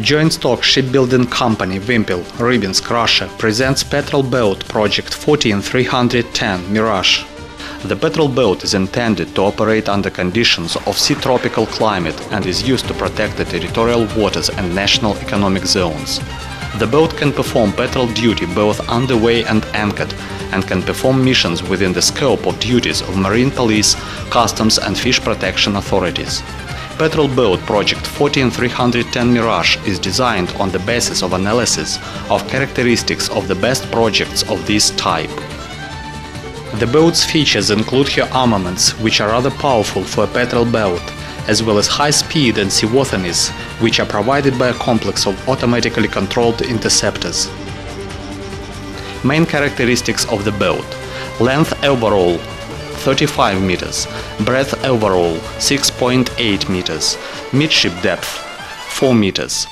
Joint Stock Shipbuilding Company Vympel, Rybinsk, Russia presents Petrol Boat Project 14310 Mirage. The petrol boat is intended to operate under conditions of sea tropical climate and is used to protect the territorial waters and national economic zones. The boat can perform petrol duty both underway and anchored and can perform missions within the scope of duties of marine police, customs and fish protection authorities. Petrol Boat Project 14310 Mirage is designed on the basis of analysis of characteristics of the best projects of this type. The boat's features include her armaments, which are rather powerful for a petrol boat, as well as high speed and seaworthiness, which are provided by a complex of automatically controlled interceptors. Main characteristics of the boat length overall 35 meters, breadth overall 6.8 meters, midship depth 4 meters.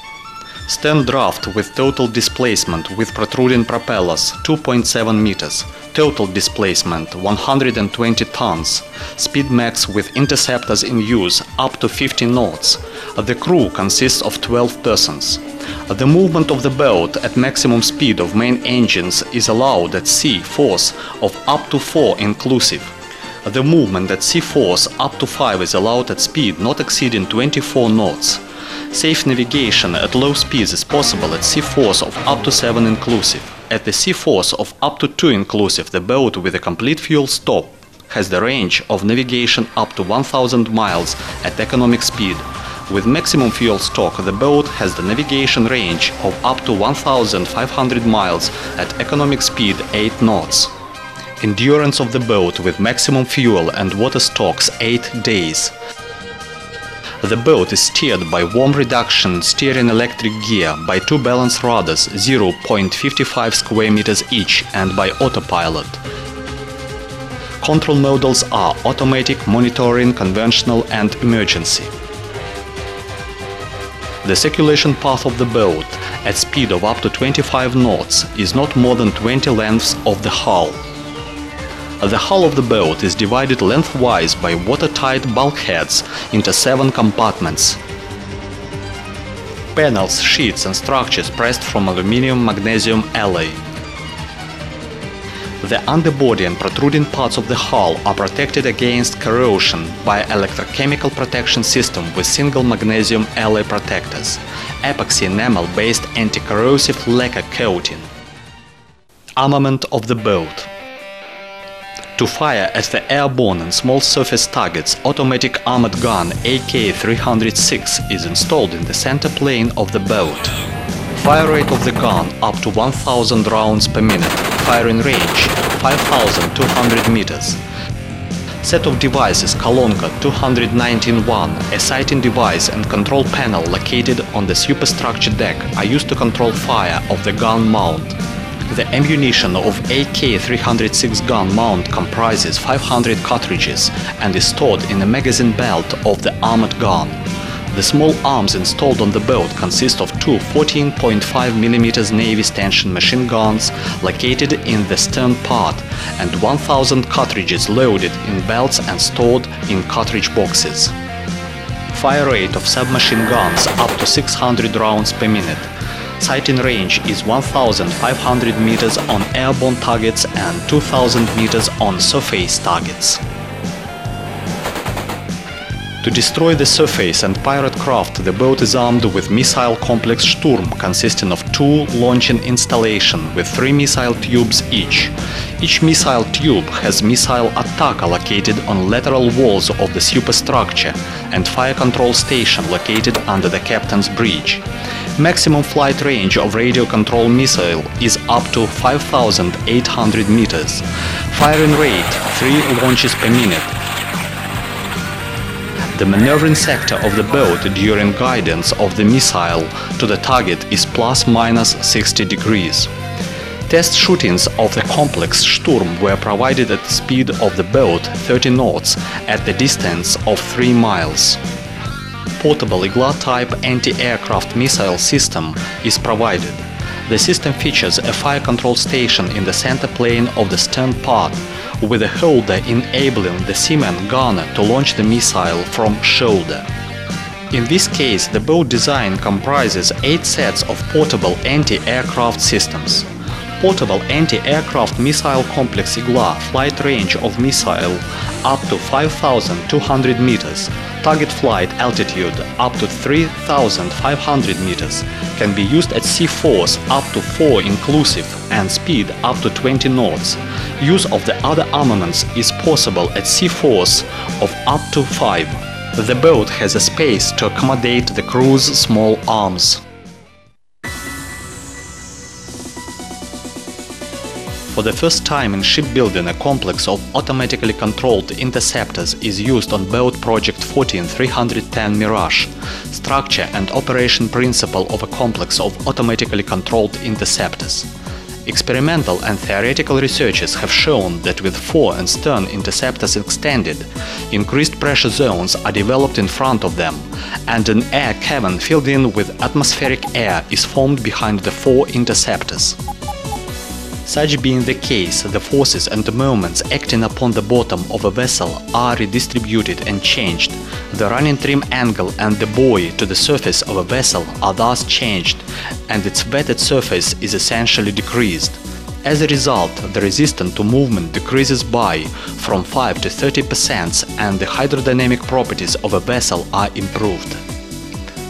Stern draft with total displacement with protruding propellers 2.7 meters, total displacement 120 tons, speed max with interceptors in use up to 50 knots. The crew consists of 12 persons. The movement of the boat at maximum speed of main engines is allowed at sea force of up to 4 inclusive. The movement at sea force up to 5 is allowed at speed not exceeding 24 knots. Safe navigation at low speeds is possible at sea force of up to 7 inclusive. At the sea force of up to 2 inclusive, the boat with a complete fuel stop has the range of navigation up to 1000 miles at economic speed. With maximum fuel stock, the boat has the navigation range of up to 1500 miles at economic speed 8 knots. Endurance of the boat with maximum fuel and water stocks 8 days. The boat is steered by worm reduction steering electric gear by two balance rudders 0.55 square meters each and by autopilot. Control models are automatic, monitoring, conventional and emergency. The circulation path of the boat at speed of up to 25 knots is not more than 20 lengths of the hull. The hull of the boat is divided lengthwise by watertight bulkheads into seven compartments. Panels, sheets and structures pressed from aluminium magnesium alloy. The underbody and protruding parts of the hull are protected against corrosion by electrochemical protection system with single magnesium alloy protectors, epoxy enamel based anti-corrosive lacquer coating. Armament of the boat to fire at the airborne and small surface targets, automatic armored gun AK-306 is installed in the center plane of the boat. Fire rate of the gun up to 1000 rounds per minute. Firing range 5200 meters. Set of devices Kolonka 219-1, a sighting device and control panel located on the superstructure deck are used to control fire of the gun mount. The ammunition of AK-306 gun mount comprises 500 cartridges and is stored in the magazine belt of the armored gun. The small arms installed on the boat consist of two 14.5mm Navy stanchion machine guns located in the stern part and 1000 cartridges loaded in belts and stored in cartridge boxes. Fire rate of submachine guns up to 600 rounds per minute. Sighting range is 1500 meters on airborne targets and 2000 meters on surface targets. To destroy the surface and pirate craft, the boat is armed with missile complex Shturm consisting of two launching installation with three missile tubes each. Each missile tube has missile Ataka located on lateral walls of the superstructure and fire control station located under the captain's bridge. Maximum flight range of radio control missile is up to 5800 meters. Firing rate 3 launches per minute. The maneuvering sector of the boat during guidance of the missile to the target is plus minus 60 degrees. Test shootings of the complex Shturm were provided at the speed of the boat 30 knots at the distance of 3 miles. Portable Igla-type anti-aircraft missile system is provided. The system features a fire control station in the center plane of the stern part, with a holder enabling the seaman gunner to launch the missile from shoulder. In this case, the boat design comprises eight sets of portable anti-aircraft systems. Portable anti-aircraft missile complex Igla flight range of missile up to 5,200 meters, target flight altitude up to 3,500 meters, can be used at sea force up to 4 inclusive and speed up to 20 knots. Use of the other armaments is possible at sea force of up to 5 the boat has a space to accommodate the crew's small arms. For the first time in shipbuilding, a complex of automatically controlled interceptors is used on boat Project 14310 Mirage. Structure and operation principle of a complex of automatically controlled interceptors. Experimental and theoretical researches have shown that with fore and stern interceptors extended, increased pressure zones are developed in front of them, and an air cavern filled in with atmospheric air is formed behind the fore interceptors. Such being the case, the forces and the moments acting upon the bottom of a vessel are redistributed and changed. The running trim angle and the buoy to the surface of a vessel are thus changed, and its wetted surface is essentially decreased. As a result, the resistance to movement decreases by from 5 to 30% and the hydrodynamic properties of a vessel are improved.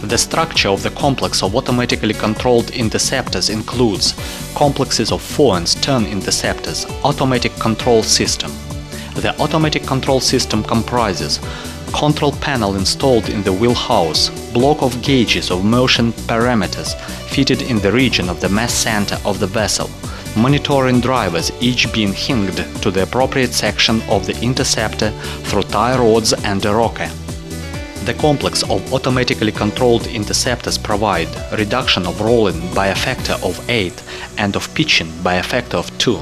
The structure of the complex of automatically controlled interceptors includes complexes of fore and stern interceptors, automatic control system. The automatic control system comprises control panel installed in the wheelhouse, block of gauges of motion parameters fitted in the region of the mass center of the vessel, monitoring drivers each being hinged to the appropriate section of the interceptor through tie rods and a rocker. The complex of automatically controlled interceptors provide reduction of rolling by a factor of 8 and of pitching by a factor of 2,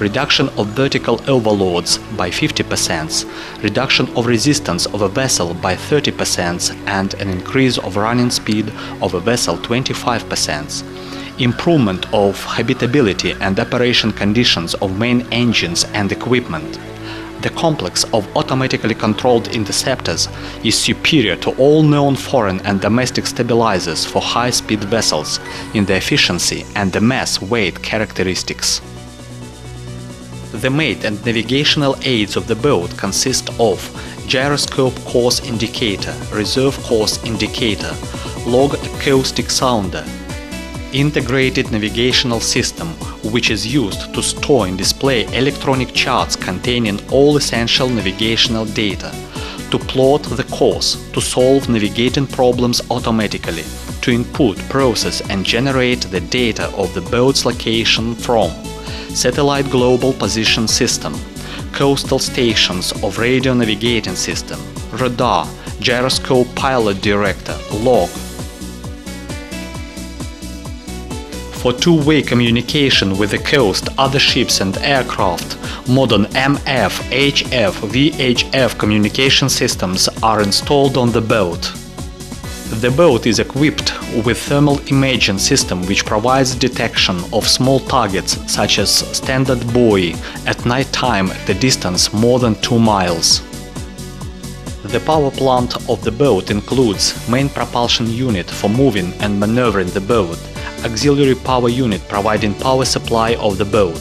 reduction of vertical overloads by 50%, reduction of resistance of a vessel by 30% and an increase of running speed of a vessel 25%, improvement of habitability and operation conditions of main engines and equipment, the complex of automatically controlled interceptors is superior to all known foreign and domestic stabilizers for high-speed vessels in the efficiency and the mass weight characteristics. The mate and navigational aids of the boat consist of gyroscope course indicator, reserve course indicator, log acoustic sounder, integrated navigational system which is used to store and display electronic charts containing all essential navigational data, to plot the course, to solve navigating problems automatically, to input, process and generate the data of the boat's location from satellite global position system, coastal stations of radio navigating system, radar, gyroscope pilot director, log, for two-way communication with the coast, other ships and aircraft, modern MF, HF, VHF communication systems are installed on the boat. The boat is equipped with thermal imaging system which provides detection of small targets such as standard buoy at night time at a distance more than 2 miles. The power plant of the boat includes main propulsion unit for moving and maneuvering the boat, auxiliary power unit providing power supply of the boat.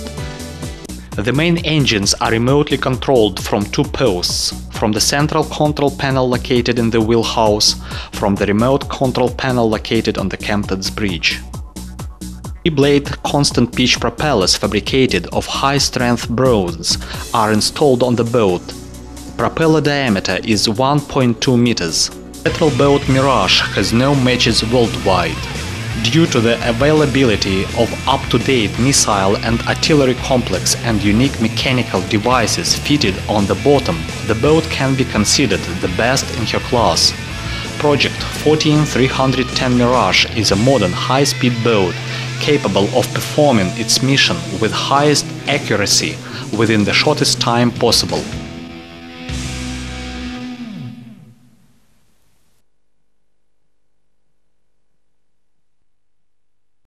The main engines are remotely controlled from two posts, from the central control panel located in the wheelhouse, from the remote control panel located on the captain's bridge. Three-blade constant pitch propellers fabricated of high-strength bronze are installed on the boat. Propeller diameter is 1.2 meters. Petrol boat Mirage has no matches worldwide due to the availability of up-to-date missile and artillery complex and unique mechanical devices fitted on the bottom, the boat can be considered the best in her class. Project 14310 Mirage is a modern high-speed boat capable of performing its mission with highest accuracy within the shortest time possible.